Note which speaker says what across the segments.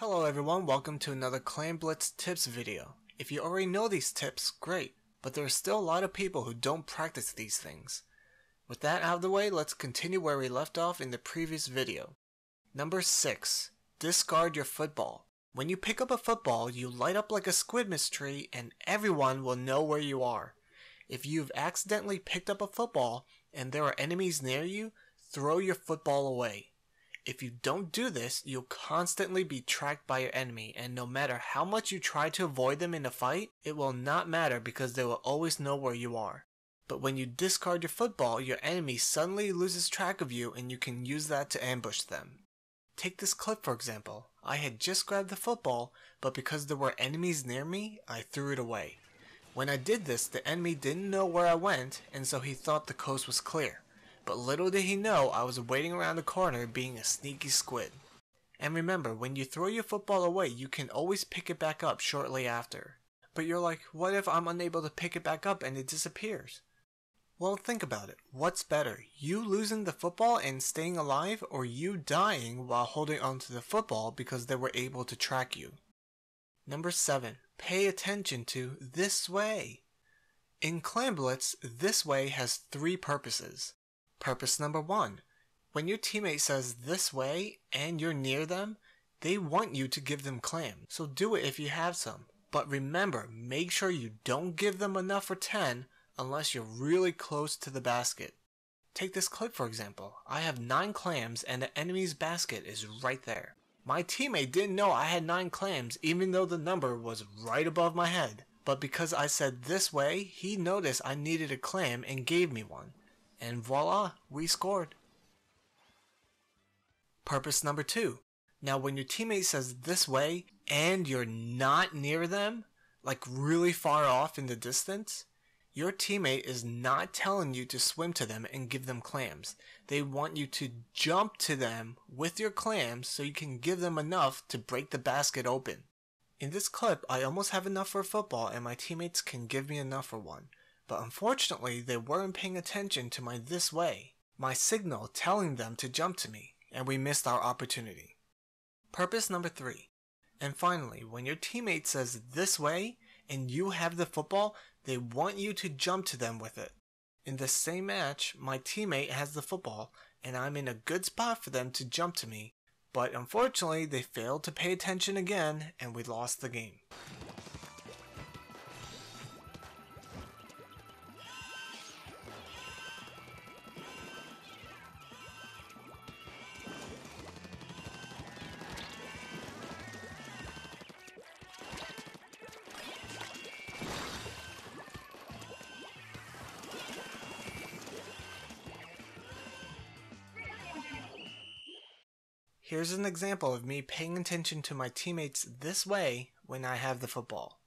Speaker 1: Hello everyone, welcome to another Clam Blitz tips video. If you already know these tips, great, but there are still a lot of people who don't practice these things. With that out of the way, let's continue where we left off in the previous video. Number 6. Discard your football. When you pick up a football, you light up like a squidmas tree and everyone will know where you are. If you've accidentally picked up a football and there are enemies near you, throw your football away. If you don't do this, you'll constantly be tracked by your enemy and no matter how much you try to avoid them in a fight, it will not matter because they will always know where you are. But when you discard your football, your enemy suddenly loses track of you and you can use that to ambush them. Take this clip for example. I had just grabbed the football, but because there were enemies near me, I threw it away. When I did this, the enemy didn't know where I went, and so he thought the coast was clear. But little did he know I was waiting around the corner being a sneaky squid. And remember, when you throw your football away, you can always pick it back up shortly after. But you're like, what if I'm unable to pick it back up and it disappears? Well, think about it. What's better, you losing the football and staying alive, or you dying while holding onto the football because they were able to track you? Number 7. Pay attention to this way. In Clam Blitz, this way has three purposes. Purpose number 1. When your teammate says this way and you're near them, they want you to give them clams, so do it if you have some. But remember, make sure you don't give them enough for 10 unless you're really close to the basket. Take this clip for example. I have 9 clams and the enemy's basket is right there. My teammate didn't know I had 9 clams even though the number was right above my head. But because I said this way, he noticed I needed a clam and gave me one. And voila, we scored. Purpose number 2. Now when your teammate says this way and you're not near them, like really far off in the distance, your teammate is not telling you to swim to them and give them clams. They want you to jump to them with your clams so you can give them enough to break the basket open. In this clip, I almost have enough for football and my teammates can give me enough for one. But unfortunately, they weren't paying attention to my this way, my signal telling them to jump to me, and we missed our opportunity. Purpose number 3. And finally, when your teammate says this way and you have the football, they want you to jump to them with it. In the same match, my teammate has the football, and I'm in a good spot for them to jump to me, but unfortunately they failed to pay attention again and we lost the game. Here's an example of me paying attention to my teammates this way when I have the football.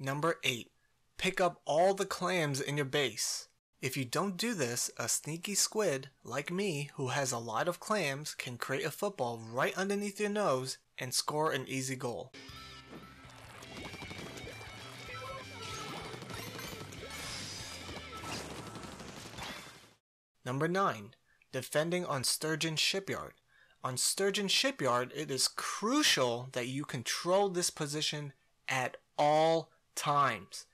Speaker 1: Number 8. Pick up all the clams in your base. If you don't do this, a sneaky squid, like me, who has a lot of clams, can create a football right underneath your nose and score an easy goal. Number 9. Defending on Sturgeon Shipyard. On Sturgeon Shipyard, it is crucial that you control this position at all times.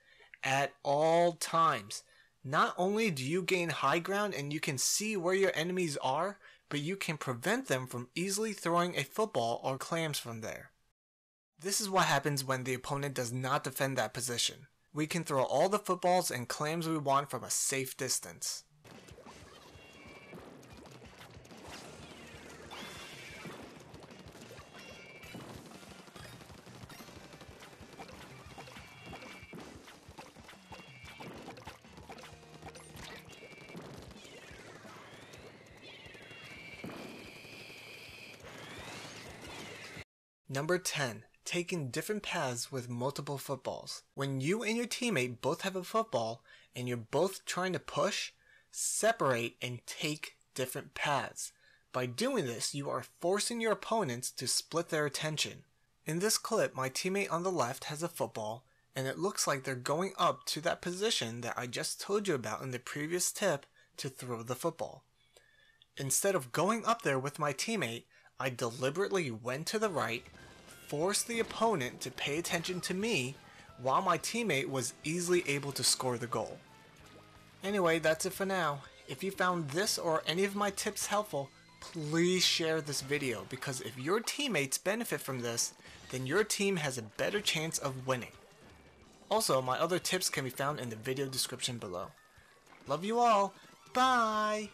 Speaker 1: At all times. Not only do you gain high ground and you can see where your enemies are, but you can prevent them from easily throwing a football or clams from there. This is what happens when the opponent does not defend that position. We can throw all the footballs and clams we want from a safe distance. Number 10. Taking different paths with multiple footballs. When you and your teammate both have a football and you're both trying to push, separate and take different paths. By doing this, you are forcing your opponents to split their attention. In this clip, my teammate on the left has a football, and it looks like they're going up to that position that I just told you about in the previous tip to throw the football. Instead of going up there with my teammate, I deliberately went to the right, forced the opponent to pay attention to me, while my teammate was easily able to score the goal. Anyway, that's it for now. If you found this or any of my tips helpful, please share this video because if your teammates benefit from this, then your team has a better chance of winning. Also, my other tips can be found in the video description below. Love you all. Bye!